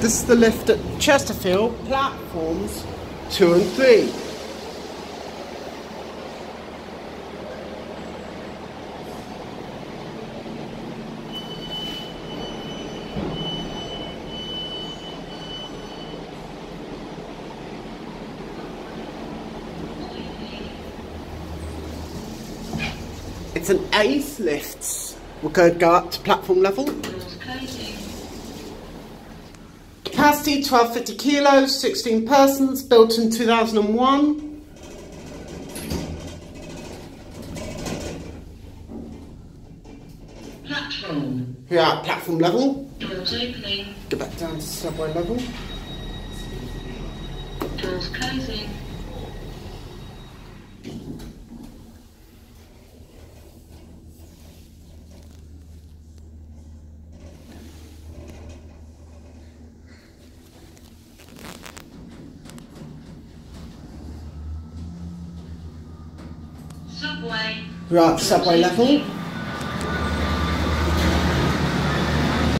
This is the lift at Chesterfield, platforms 2 and 3. It's an ACE lift. We're going to go up to platform level. Capacity 1250 kilos, 16 persons, built in 2001. Platform. Here at platform level. Doors opening. Go back down to subway level. Doors closing. Subway. At subway level.